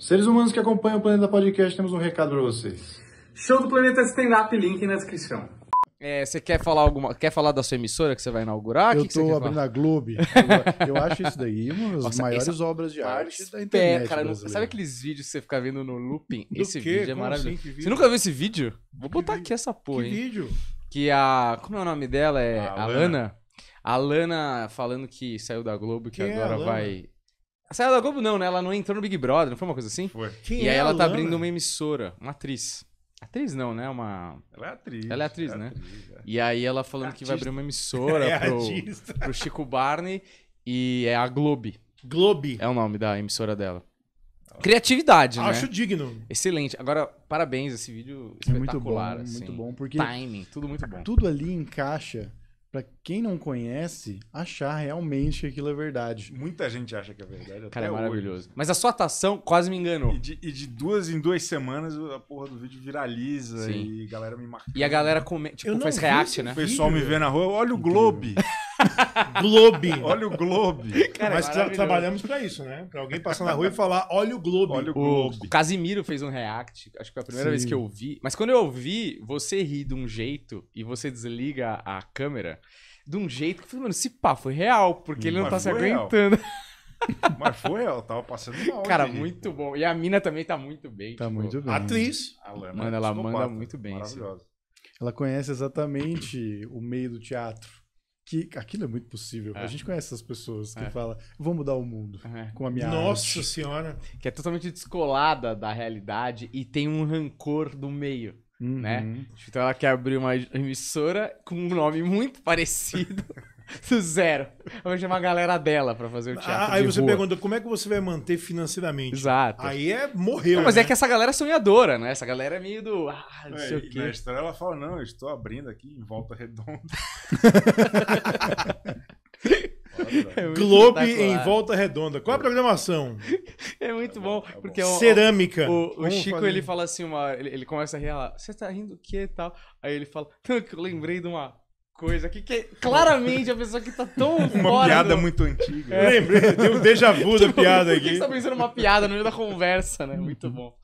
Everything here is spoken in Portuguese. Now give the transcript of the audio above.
Seres humanos que acompanham o Planeta Podcast, temos um recado para vocês. Show do Planeta Stand-Up, link na descrição. É, você quer falar alguma. Quer falar da sua emissora que você vai inaugurar? eu que que você tô quer abrindo falar? a Globe. Eu acho isso daí uma das Nossa, maiores essa- obras de arte da Pé, internet cara, não- brasileira. sabe aqueles vídeos que você fica vendo no looping? Do esse quê? vídeo é Como maravilhoso. assim? Que vídeo? Você nunca viu esse vídeo? Vou botar aqui essa porra, Que hein? vídeo? Que a. Como é o nome dela? É A a Lana. Lana. A Lana falando que saiu da Globo, que Quem é agora Lana? vai. Saiu da Globo, não, né? Ela não entrou no Big Brother, não foi uma coisa assim? Foi. Quem e aí é ela a tá Lana? abrindo uma emissora, uma atriz. Atriz não, né? Uma. Ela é atriz. Ela é atriz, né? atriz, é. E aí ela falando que vai abrir uma emissora É pro, artista. pro Chico Barney e é a Globe. Globe. É o nome da emissora dela. Criatividade, Acho né? digno. Excelente. Agora, parabéns, esse vídeo É muito bom, espetacular. assim. muito bom, porque Timing, tudo muito bom. tudo ali encaixa pra quem não conhece achar realmente que aquilo é verdade. Muita gente acha que é verdade. Cara, é até hoje. maravilhoso. Mas a sua atuação quase me enganou. E de, e de duas em duas semanas a porra do vídeo viraliza Sim. e a galera me marca. E a galera come... tipo, Eu não faz react, né? O pessoal me vê na rua, olha o Globe, Globe. olha o Globe, Cara, Mas é tra- trabalhamos pra isso, né? Pra alguém passar na rua e falar, olha o Globe. olha o O Globe. Casimiro fez um react, acho que foi a primeira Sim. vez que eu vi. Mas quando eu vi, você ri de um jeito e você desliga a câmera de um jeito que eu falei, mano, se pá, foi real, porque ele não Mas tá se foi real. aguentando. Mas foi, ela tava passando mal. Cara, muito bom. E a mina também tá muito bem. Tá tipo, muito bem. Atriz. A Lana Mano, ela manda muito bem, Maravilhosa. Ela conhece exatamente o meio do teatro. Que aquilo é muito possível. É. A gente conhece essas pessoas que É. falam, vou mudar o mundo É. com a minha Nossa arte. senhora. Que é totalmente descolada da realidade e tem um rancor do meio, Uhum. né? Então ela quer abrir uma emissora com um nome muito parecido do zero. Eu vou chamar a galera dela pra fazer o teatro. Ah, aí de você rua. pergunta como é que você vai manter financeiramente. Exato. Aí é morreu. Não, mas né? é que essa galera é sonhadora, né? Essa galera é meio do. Ah, não sei É, o e quê. na história ela fala, não, eu estou abrindo aqui em volta redonda. É em volta redonda. Qual é a programação? É muito bom. Tá. Porque o, Cerâmica. o, o Vamos Chico, fazer. ele fala assim, uma, ele, ele começa a rir, ela, você tá rindo o quê e tal? Aí ele fala, não, que eu lembrei de uma coisa aqui que é claramente a pessoa que tá tão Uma fora piada do... muito antiga. Eu lembrei, deu um déjà vu da piada Por que aqui. você tá pensando numa piada no meio da conversa, né? Muito bom.